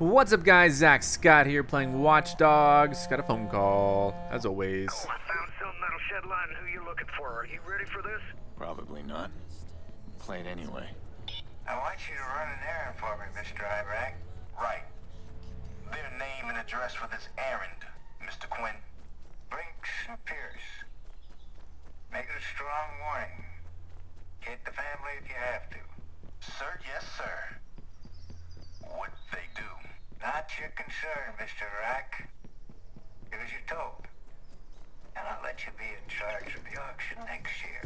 What's up guys, Zack Scott here playing Watch Dogs. Got a phone call, as always. Oh, I found something that'll shed light on who you're looking for. Are you ready for this? Probably not. Play it anyway. I want you to run an errand for me, Mr. Iraq. Right. Their name and address for this errand, Mr. Quinn. Brenks and Pearce. Make it a strong warning. Get the family if you have to. Sir, yes, sir. What they do. Not your concern, Mr. Rack. Do as you're told. And I'll let you be in charge of the auction next year.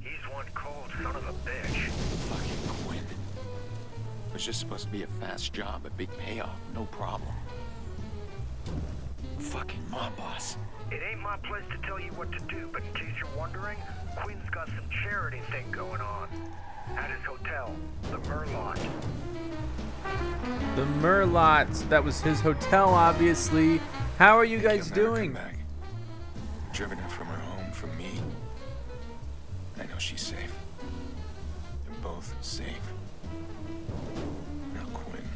He's one cold son of a bitch. Fucking Quinn. It was just supposed to be a fast job, a big payoff, no problem. Fucking mob boss. It ain't my place to tell you what to do, but in case you're wondering, Quinn's got some charity thing going on. At his hotel, the Merlaut. The Merlaut, that was his hotel obviously. How are you Take guys America doing? Back. Driven her from her home from me. I know she's safe. They're both safe. Now Quinn.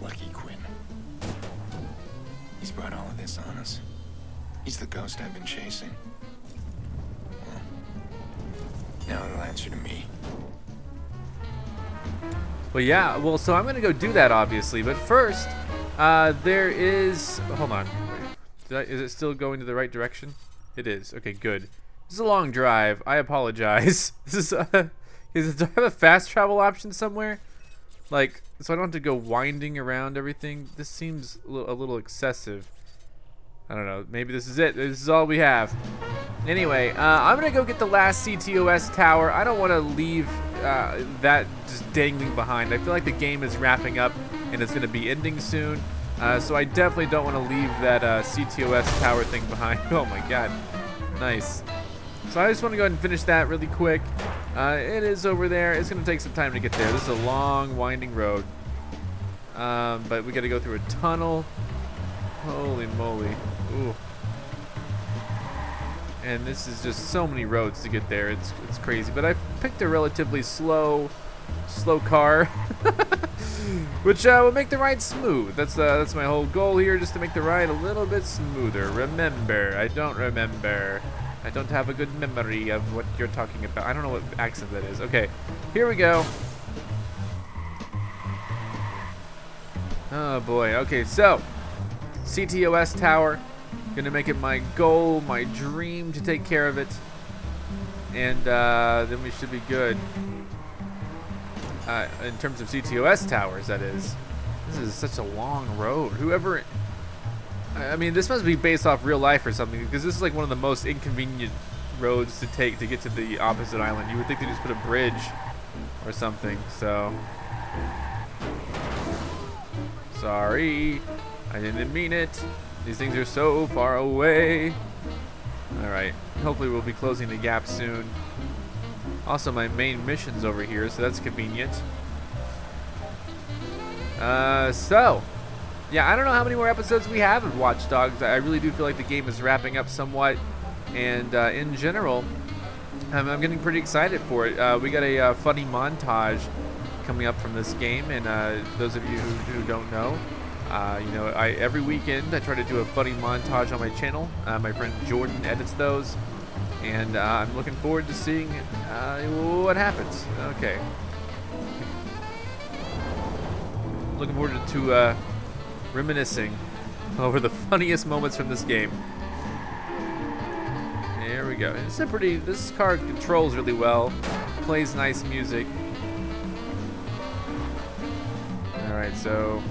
Lucky Quinn. He's brought all of this on us. He's the ghost I've been chasing. Now it'll answer to me. Well, yeah, well, so I'm going to go do that, obviously. But first, uh, there is... Hold on. I, is it still going to the right direction? It is. Okay, good. This is a long drive. I apologize. This is... Uh, is do I have a fast travel option somewhere? Like, so I don't have to go winding around everything? This seems a little excessive. I don't know. Maybe this is it. This is all we have. Anyway, uh, I'm gonna go get the last CTOS tower. I don't want to leave uh, that just dangling behind. I feel like the game is wrapping up and it's gonna be ending soon. Uh, so I definitely don't want to leave that uh, CTOS tower thing behind. Oh my god, nice. So I just want to go ahead and finish that really quick. Uh, it is over there. It's gonna take some time to get there. This is a long, winding road. Um, but we got to go through a tunnel. Holy moly! Ooh. And this is just so many roads to get there. It's it's crazy. But I picked a relatively slow, slow car, which uh, will make the ride smooth. That's uh, that's my whole goal here, just to make the ride a little bit smoother. Remember, I don't remember. I don't have a good memory of what you're talking about. I don't know what accent that is. Okay, here we go. Oh boy. Okay, so CTOS tower. Gonna make it my goal, my dream to take care of it. And uh, then we should be good. Uh, in terms of CTOS towers, that is. This is such a long road. Whoever. I mean, this must be based off real life or something, because this is like one of the most inconvenient roads to take to get to the opposite island. You would think they just put a bridge or something, so. Sorry. I didn't mean it. These things are so far away. Alright. Hopefully we'll be closing the gap soon. Also, my main mission's over here, so that's convenient. Uh, so. Yeah, I don't know how many more episodes we have of Watch Dogs. I really do feel like the game is wrapping up somewhat. And uh, in general, I'm, I'm getting pretty excited for it. Uh, we got a uh, funny montage coming up from this game, and uh, those of you who, who don't know, uh, you know, I every weekend I try to do a funny montage on my channel. Uh, my friend Jordan edits those, and uh, I'm looking forward to seeing uh, what happens. Okay. Looking forward to uh, reminiscing over the funniest moments from this game. There we go. It's a pretty. This car controls really well. Plays nice music. All right, so.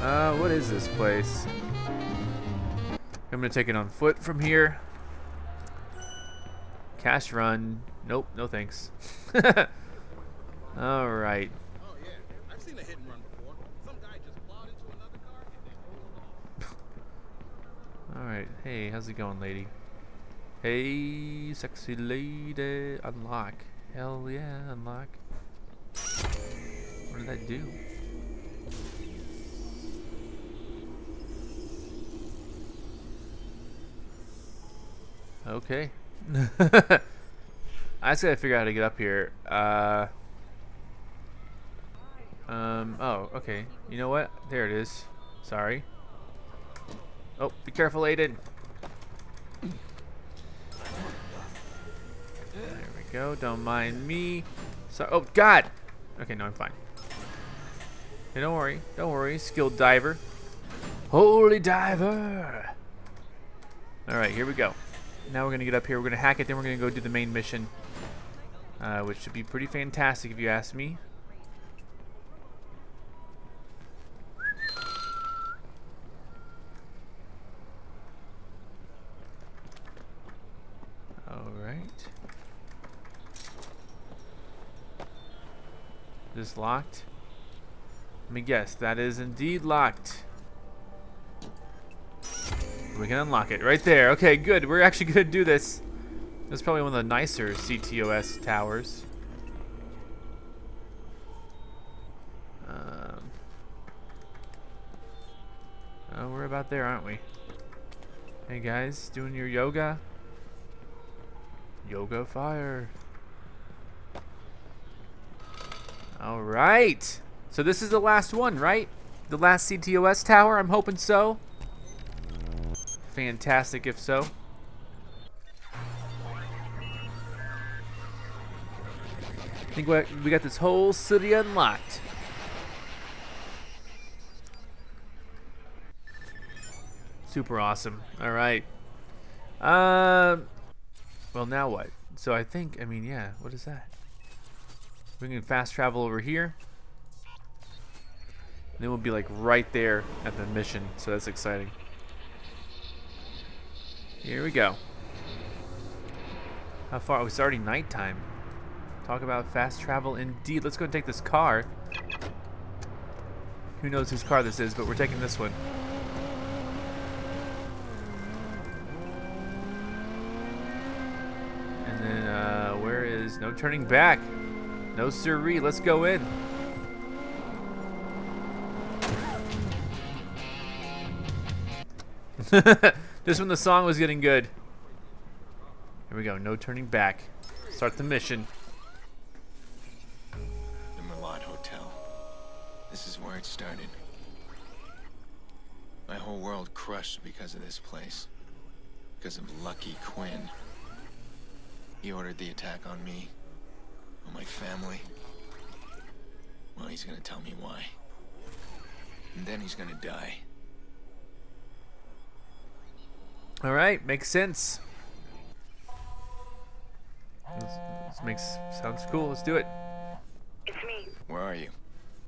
Uh, what is this place? I'm gonna take it on foot from here. Cash run. Nope, no thanks. All right. All right. Hey, how's it going, lady? Hey, sexy lady. Unlock. Hell yeah, unlock. What did that do? Okay. I just gotta figure out how to get up here. Uh, Um, oh, okay. You know what? There it is. Sorry. Oh, be careful, Aiden. There we go. Don't mind me. So, oh, God! Okay, no, I'm fine. Hey, don't worry. Don't worry. Skilled diver. Holy diver! Alright, here we go. Now we're going to get up here. We're going to hack it, then we're going to go do the main mission. Uh, which should be pretty fantastic if you ask me. Alright. Is this locked? Let me guess, that is indeed locked. We can unlock it right there. Okay, good. We're actually gonna do this. Is probably one of the nicer CTOS towers. Um, oh, we're about there, aren't we? Hey guys, doing your yoga? Yoga fire. All right. So this is the last one, right? The last CTOS tower, I'm hoping so. Fantastic if so. I think we got this whole city unlocked. Super awesome. All right. Um. well, now what? So I think, I mean, yeah. What is that? We can fast travel over here. And then we'll be like right there at the mission. So that's exciting. Here we go. How far? Oh, it's already nighttime. Talk about fast travel indeed. Let's go and take this car. Who knows whose car this is, but we're taking this one. And then, uh, where is... No turning back. No siree. Let's go in. Just when the song was getting good. Here we go. No turning back. Start the mission. The Merlaut Hotel. This is where it started. My whole world crushed because of this place. Because of Lucky Quinn. He ordered the attack on me. On my family. Well, he's gonna tell me why. And then he's gonna die. All right, makes sense. This, this makes sounds cool. Let's do it. It's me. Where are you?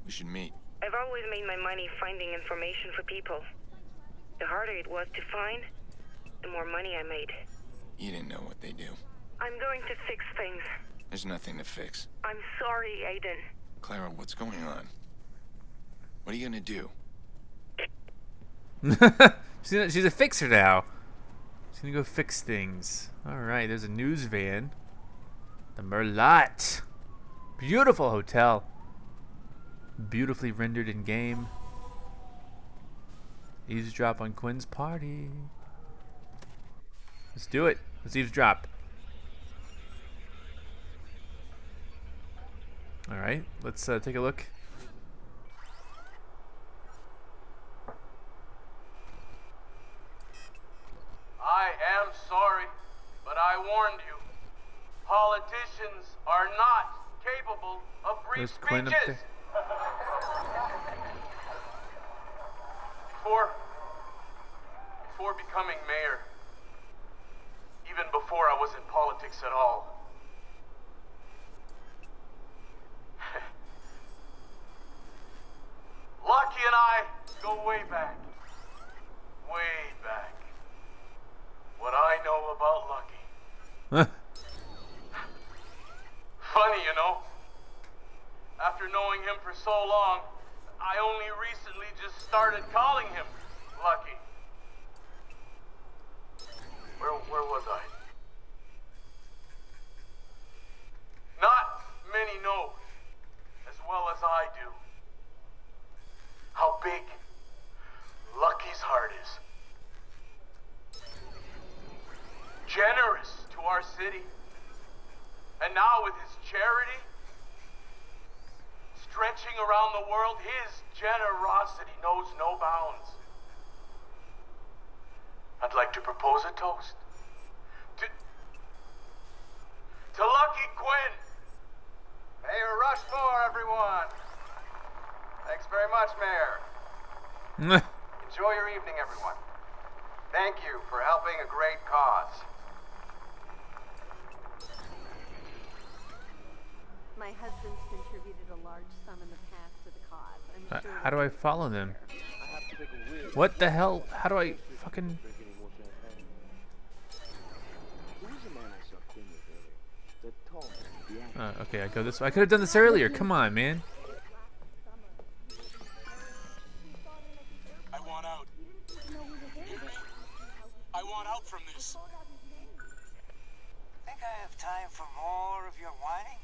We should meet. I've always made my money finding information for people. The harder it was to find, the more money I made. You didn't know what they do. I'm going to fix things. There's nothing to fix. I'm sorry, Aiden. Clara, what's going on? What are you gonna do? she's, a, she's a fixer now. She's gonna go fix things. All right, there's a news van. The Merlaut. Beautiful hotel. Beautifully rendered in game. Eavesdrop on Quinn's party. Let's do it. Let's eavesdrop. All right, let's uh, take a look. I am sorry, but I warned you. Politicians are not capable of free There's speeches. Before, before becoming mayor, even before I was in politics at all, Lucky and I go way back. Way back. What I know about Lucky. Funny, you know. After knowing him for so long, I only recently just started calling him Lucky. Where, where was I? Not many know, as well as I do, how big Lucky's heart is. Generous to our city. And now with his charity, stretching around the world, his generosity knows no bounds. I'd like to propose a toast to to Lucky Quinn. Mayor Rushmore, everyone. Thanks very much, Mayor. Enjoy your evening, everyone. Thank you for helping a great cause. My husband's contributed a large sum in the past to the cause. I'm Uh, sure How do I follow them? What the hell? How do I fucking... Uh, okay, I go this way. I could have done this earlier. Come on, man. I want out. I want out from this. Think I have time for more of your whining?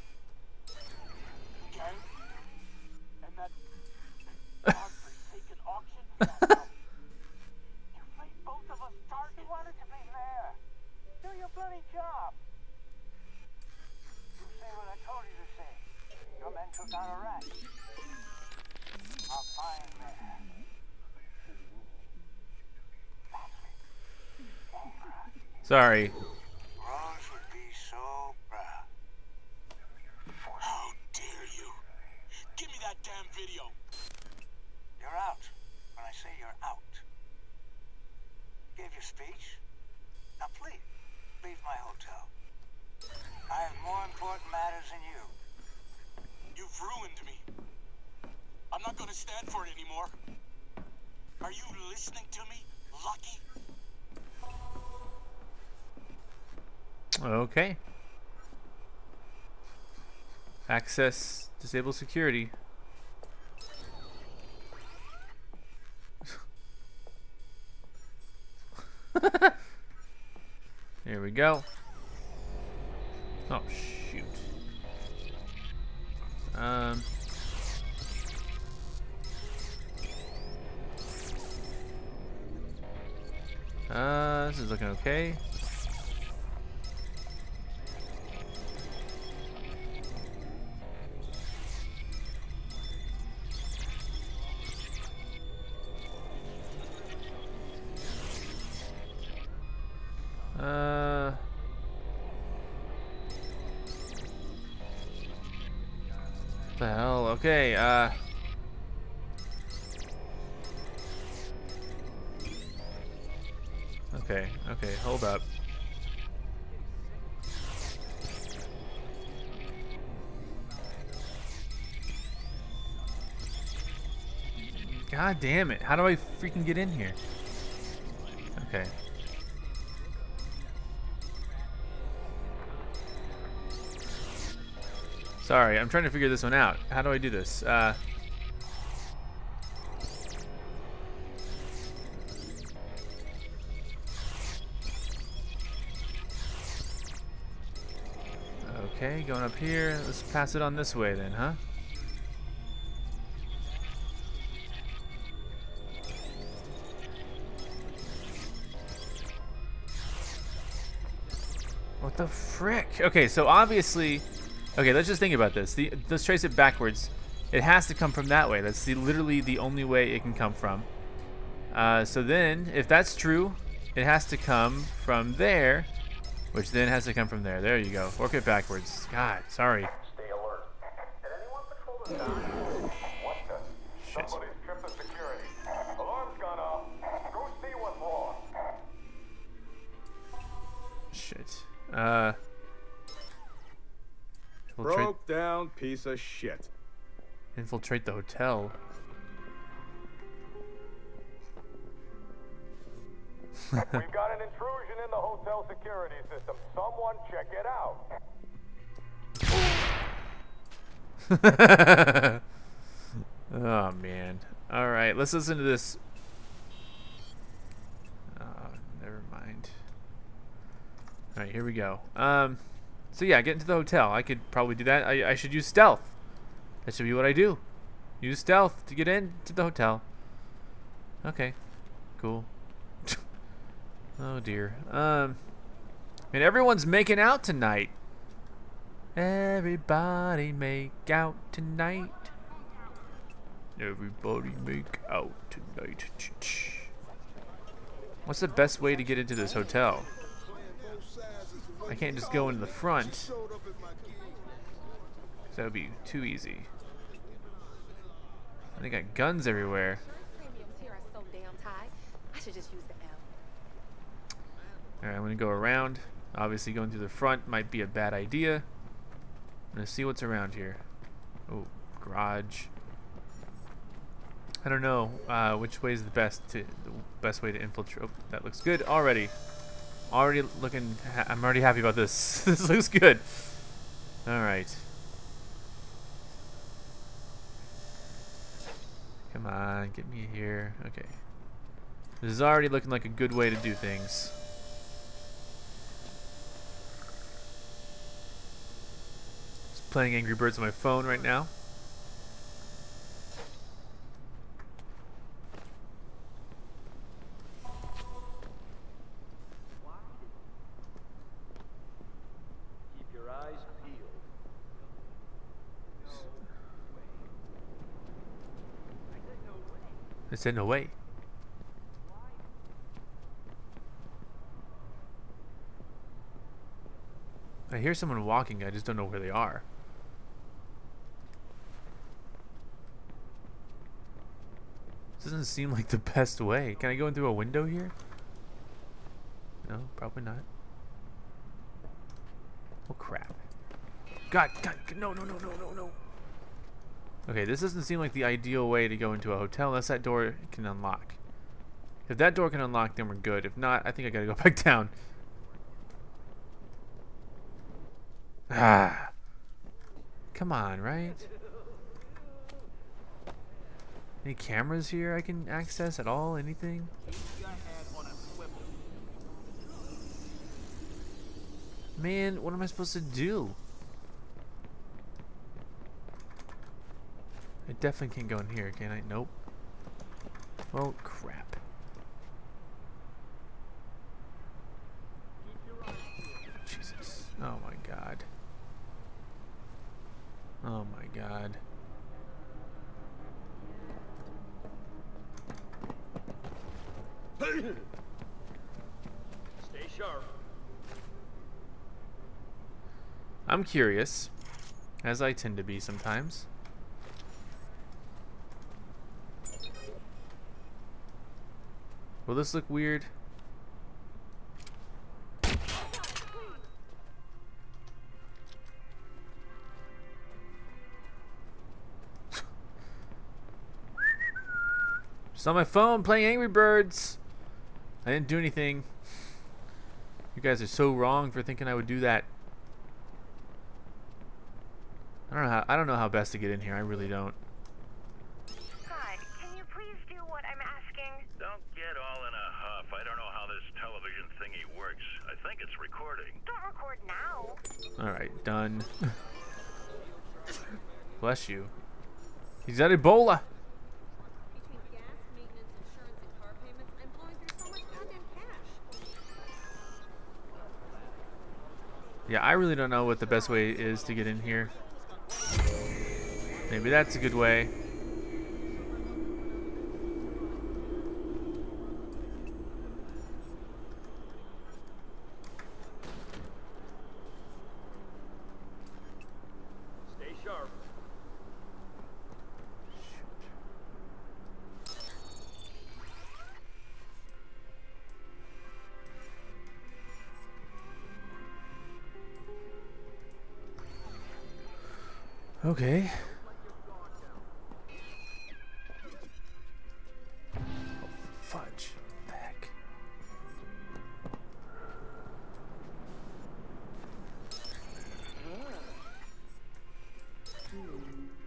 Sorry. Rose would be so proud. How dare you? Give me that damn video. You're out. When I say you're out. Gave your speech? Now please, leave my hotel. I have more important matters than you. You've ruined me. I'm not gonna stand for it anymore. Are you listening to me, Lucky? Okay. Access, disable security. Here we go. Oh shoot. Um. Uh, this is looking okay. God damn it. How do I freaking get in here? Okay. Sorry, I'm trying to figure this one out. How do I do this? Uh, okay, going up here. Let's pass it on this way then, huh? The frick? Okay, so obviously, okay, let's just think about this. The, let's trace it backwards. It has to come from that way. That's the, literally the only way it can come from. Uh, so then, if that's true, it has to come from there, which then has to come from there. There you go. Work it backwards. God, sorry. Piece of shit. infiltrate the hotel. We've got an intrusion in the hotel security system. Someone check it out. oh man. All right, let's listen to this. Oh, never mind. All right, here we go. Um, so yeah, get into the hotel. I could probably do that. I, I should use stealth. That should be what I do. Use stealth to get into the hotel. Okay, cool. oh dear. Um, and everyone's making out tonight. Everybody make out tonight. Everybody make out tonight. What's the best way to get into this hotel? I can't just go into the front. That would be too easy. They got guns everywhere. Alright, I'm gonna go around. Obviously going through the front might be a bad idea. I'm gonna see what's around here. Oh, garage. I don't know uh, which way is the best to the best way to infiltrate. Oh, that looks good already. Already looking. I'm already happy about this. this looks good. All right. Come on, get me here. Okay. This is already looking like a good way to do things. Just playing Angry Birds on my phone right now. Keep your eyes peeled. I said no way. I hear someone walking, I just don't know where they are. This doesn't seem like the best way. Can I go in through a window here? No, probably not. Oh crap. God, God, no, no, no, no, no, no. Okay, this doesn't seem like the ideal way to go into a hotel unless that door can unlock. If that door can unlock, then we're good. If not, I think I gotta go back down. Ah. Come on, right? Any cameras here I can access at all? Anything? Man, what am I supposed to do? Definitely can't go in here, can I? Nope. Well, crap. Jesus. Oh my god. Oh my god. Stay sharp. I'm curious, as I tend to be sometimes. Will this look weird? Just on my phone playing Angry Birds. I didn't do anything. You guys are so wrong for thinking I would do that. I don't know how I don't know how best to get in here. I really don't. Think it's recording. Don't record now. All right, done. Bless you. He's got Ebola. Between gas, maintenance, insurance, and car payments, I'm blowing through so much goddamn cash. Yeah, I really don't know what the best way is to get in here. Maybe that's a good way. Okay. Oh, fudge. What the heck?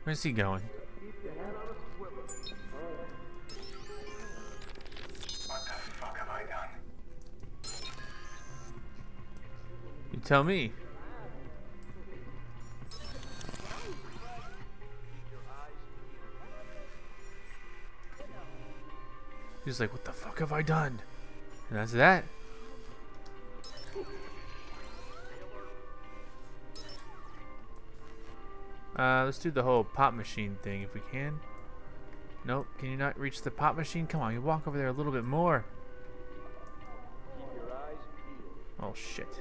Where's he going? What the fuck have I done? You tell me. He's like, what the fuck have I done? And that's that. Uh, let's do the whole pop machine thing if we can. Nope. Can you not reach the pop machine? Come on, you walk over there a little bit more. Oh shit.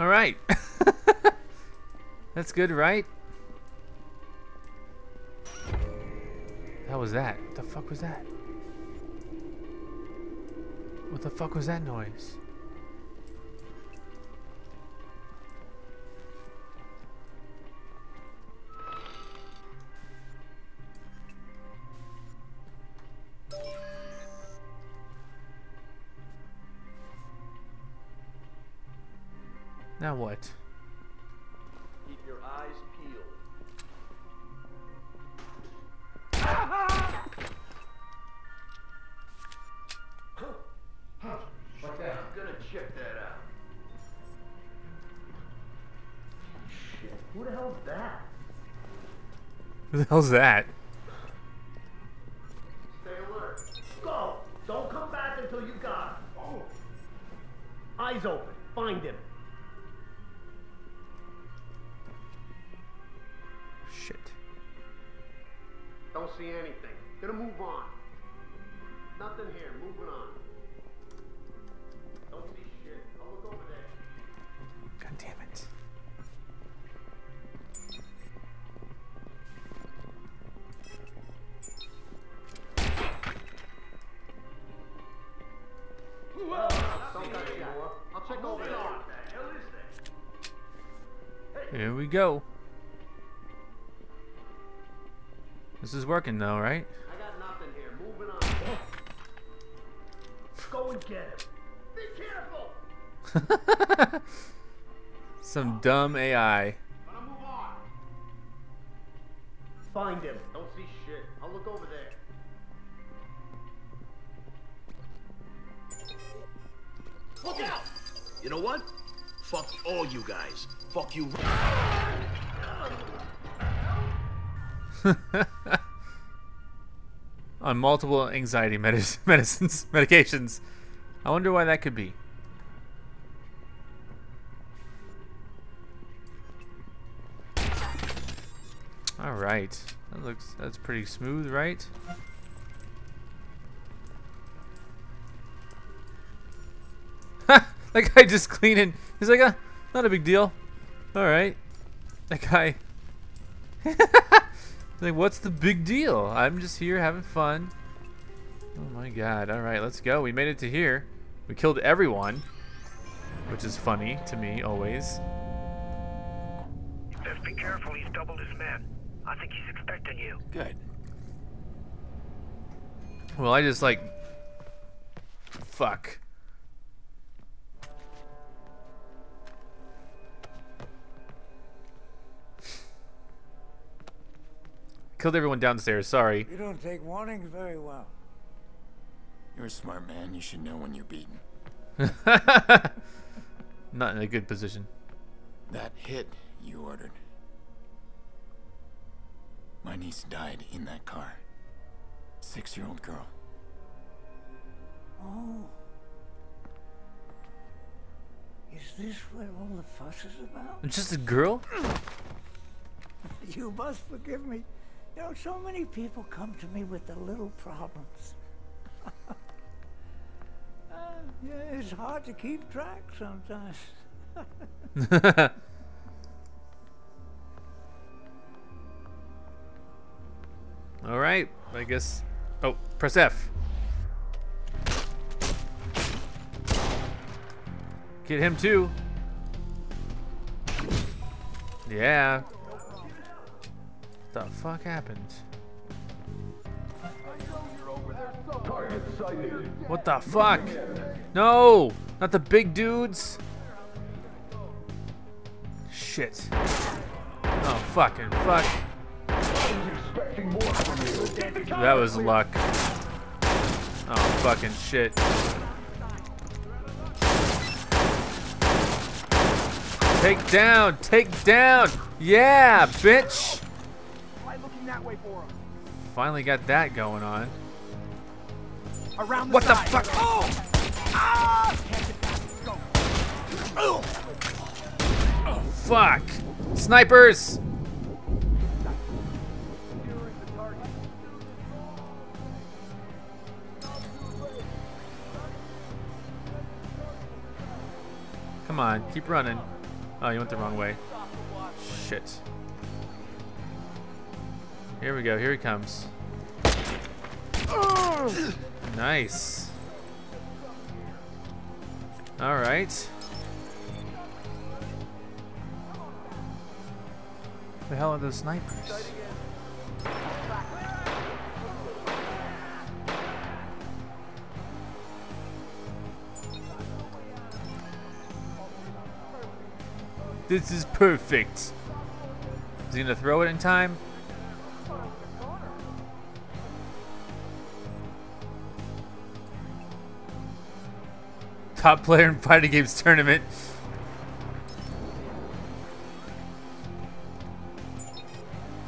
All right. That's good, right? How was that? What the fuck was that? What the fuck was that noise? Now what? Keep your eyes peeled. I'm gonna check that out. Shit, who the hell's that? Who the hell's that? Here we go. This is working though, right? I got nothing here. Moving on. Go and get him. Be careful. Some dumb AI. Gonna move on. Find him. Don't see shit. I'll look over there. Look out! You know what? Fuck all you guys. Fuck you. On multiple anxiety medicines, medications. I wonder why that could be. All right, that looks that's pretty smooth, right? that guy just cleaning. He's like, uh, not a big deal. All right, that guy. like, what's the big deal? I'm just here having fun. Oh my god. All right, let's go. We made it to here. We killed everyone, which is funny to me always. Just be careful, he's doubled his men. I think he's expecting you. Good. Well, I just like fuck. Killed everyone downstairs. Sorry. You don't take warnings very well. You're a smart man. You should know when you're beaten. Not in a good position. That hit you ordered. My niece died in that car. Six-year-old girl. Oh. Is this what all the fuss is about? It's just a girl? You must forgive me. You know, so many people come to me with the little problems. Uh, yeah, it's hard to keep track sometimes. All right. I guess. Oh, press F. Get him too. Yeah. What the fuck happened? What the fuck? No! Not the big dudes! Shit. Oh, fucking fuck. That was luck. Oh, fucking shit. Take down, take down. Yeah, bitch. Finally got that going on. Around the What the fuck? Oh! Ah! Oh, fuck. Snipers. Come on, keep running. Oh, you went the wrong way. Shit. Here we go, here he comes. Nice. Alright. The hell are those snipers? This is perfect. Is he gonna throw it in time? Top player in fighting games tournament.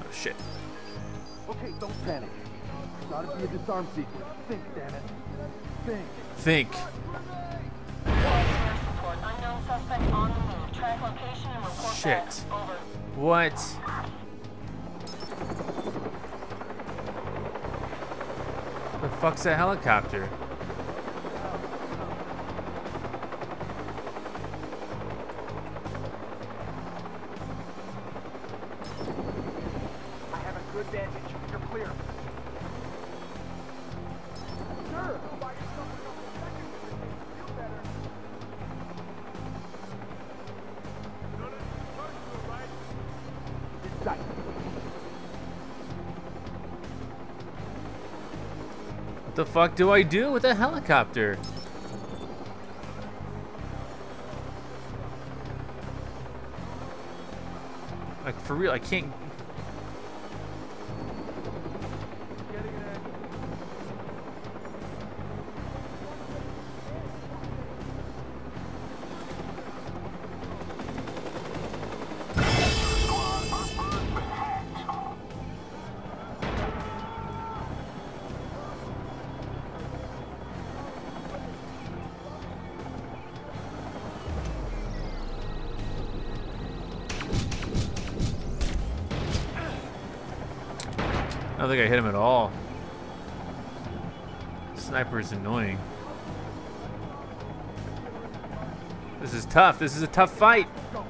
Oh shit. Okay, don't panic. Gotta be a disarm sequence. Think, damn it. Think. Think. Shit. What? The fuck's that helicopter? Fuck do I do with a helicopter? Like for real, I can't. Don't think I hit him at all. Sniper is annoying. This is tough. This is a tough fight. I'll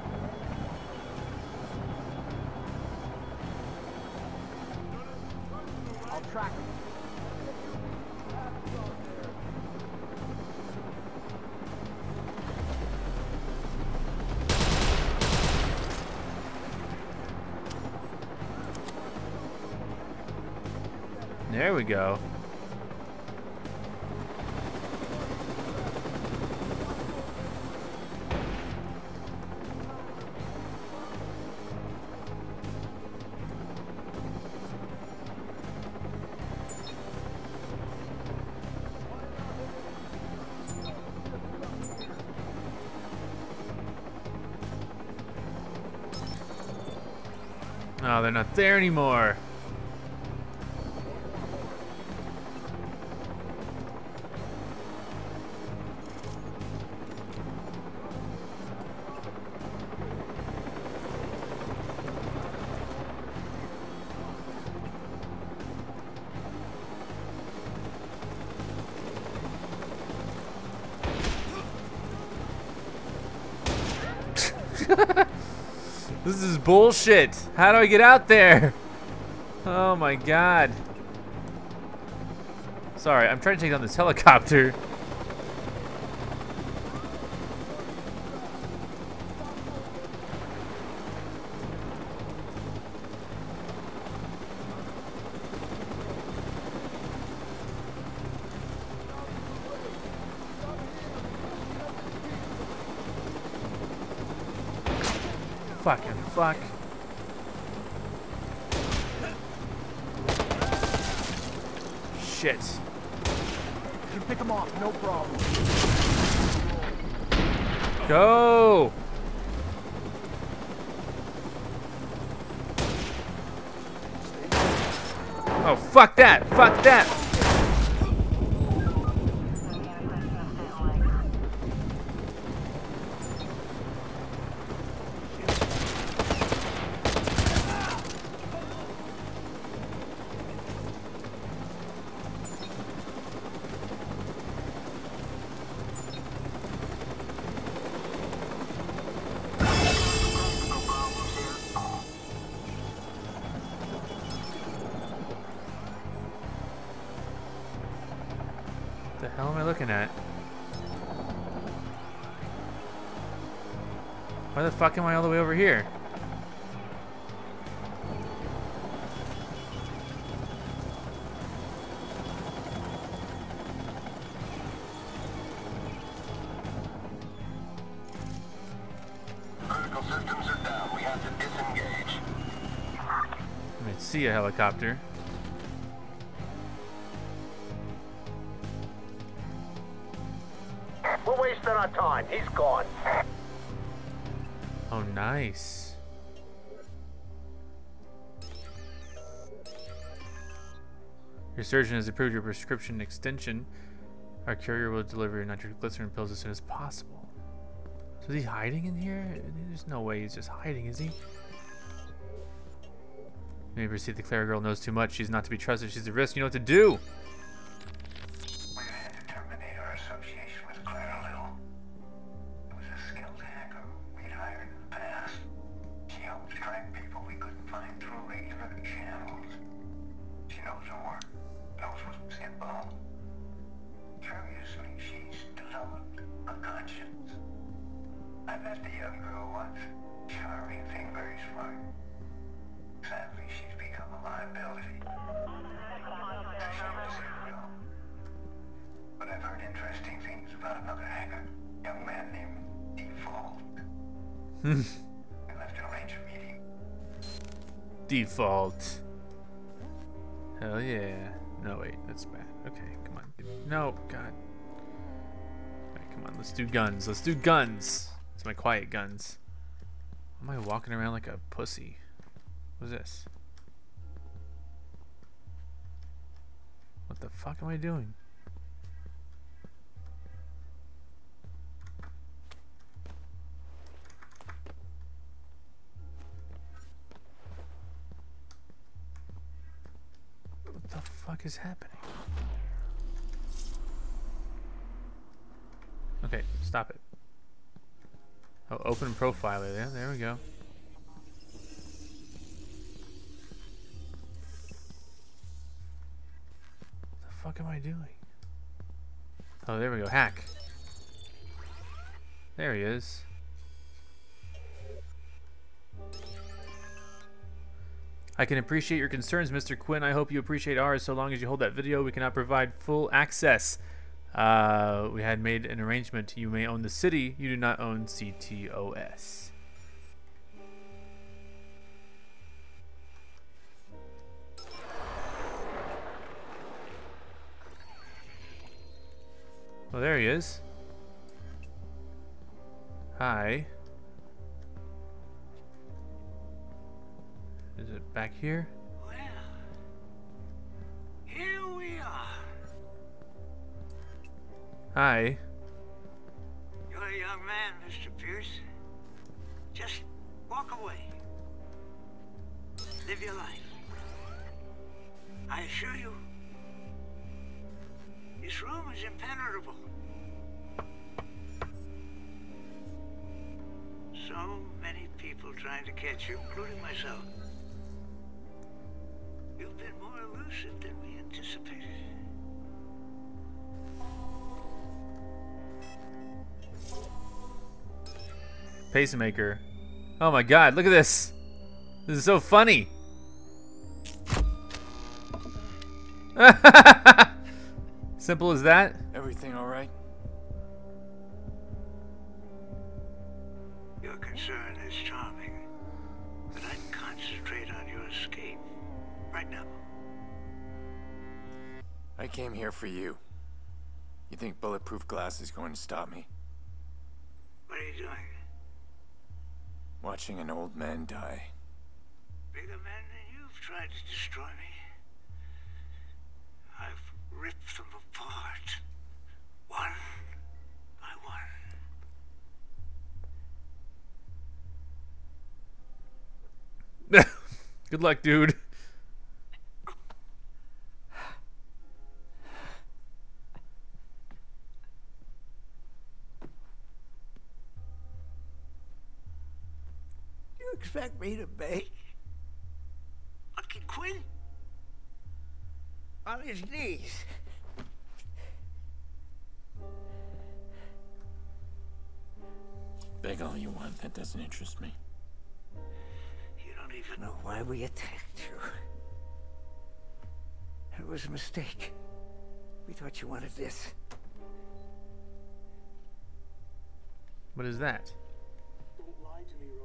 we go. Oh, they're not there anymore. This is bullshit. How do I get out there? Oh my god. Sorry, I'm trying to take down this helicopter. Am I looking at? Why the fuck am I all the way over here? Critical systems are down. We have to disengage. I see a helicopter. Our time. He's gone. Oh, nice. Your surgeon has approved your prescription extension. Our courier will deliver your nitroglycerin pills as soon as possible. So is he hiding in here? There's no way he's just hiding, is he? Maybe perceive the Clara girl knows too much. She's not to be trusted. She's a risk. You know what to do. Guns. Let's do guns. It's my quiet guns. Am I walking around like a pussy? What's this? What the fuck am I doing? What the fuck is happening? Okay, stop it. Oh, open profiler there. There we go. What the fuck am I doing? Oh, there we go. Hack. There he is. I can appreciate your concerns, Mr. Quinn. I hope you appreciate ours. So long as you hold that video, we cannot provide full access. Uh, we had made an arrangement. You may own the city. You do not own CTOS. Oh, there he is. Hi. Is it back? Here Hi. You're a young man, Mr. Pearce. Just walk away. Live your life. I assure you, this room is impenetrable. So many people trying to catch you, including myself. You've been more elusive than we Pacemaker. Oh my god, look at this. This is so funny. Simple as that. Everything all right? Your concern is charming, but I'd concentrate on your escape right now. I came here for you. You think bulletproof glass is going to stop me? What are you doing? Watching an old man die. Bigger man than you've tried to destroy me. I've ripped them apart. One by one. Good luck, dude. Me to beg? Lucky Quinn? On his knees. Beg all you want, that doesn't interest me. You don't even know why we attacked you. It was a mistake. We thought you wanted this. What is that? Don't lie to me, Rose.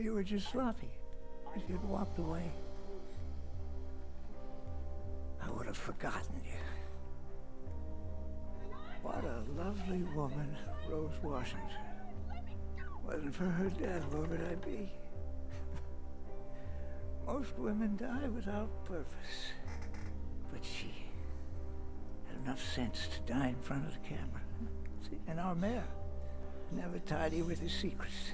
You were just sloppy. If you'd walked away, I would have forgotten you. What a lovely woman Rose Washington. Wasn't for her death, where would I be? Most women die without purpose. But she had enough sense to die in front of the camera. See, and our mayor never tidy with his secrets.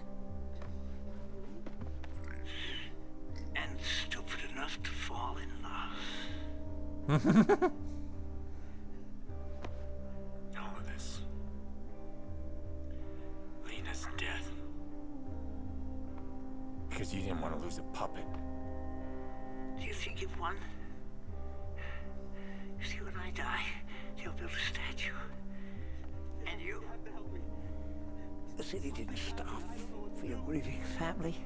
All of this. Lena's death. Because you didn't want to lose a puppet. Do you think you've won? You See, when I die, they'll build a statue. And you? The city didn't stop for your grieving family.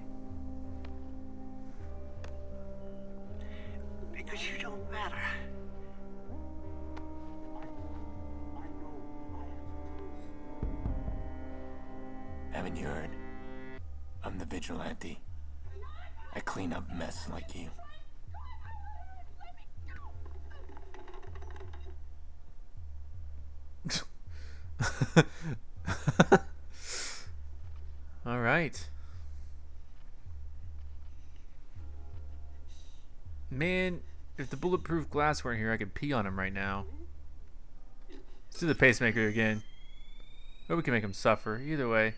Vigilante. I clean up mess like you. All right. Man, if the bulletproof glass weren't here, I could pee on him right now. Let's do the pacemaker again. Or we can make him suffer. Either way.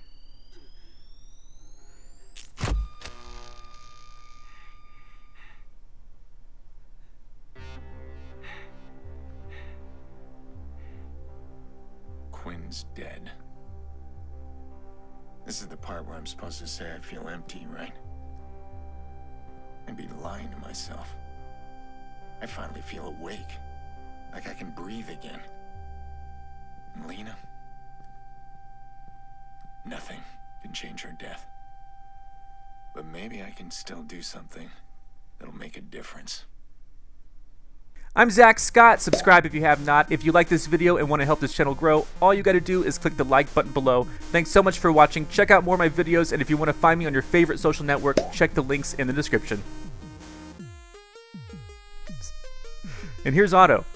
I'm Zack Scott. Subscribe if you have not. If you like this video and want to help this channel grow, all you got to do is click the like button below. Thanks so much for watching. Check out more of my videos, and if you want to find me on your favorite social network, check the links in the description. And here's Otto.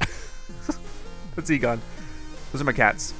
That's Egon. Those are my cats.